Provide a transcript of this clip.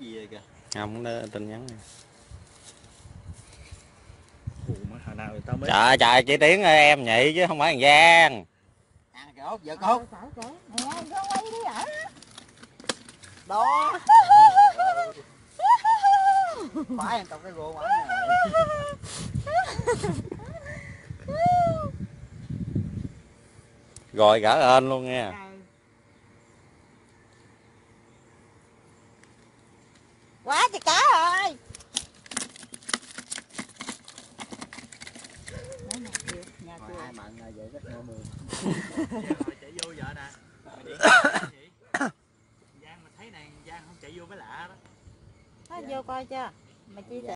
gì vậy kìa. Không đó tin nhắn này. Trời trời chị tiếng ơi em nhị chứ không phải thằng giang. À kìa. Vợ con đó. Phải em cái rô mà. Rồi gỡ ơn luôn nha quá trời cá rồi nhà hai bạn vậy rất ngon chạy vô vợ nè? Giang mà thấy này Giang không chạy vô mới lạ đó vô coi chưa mày chia sẻ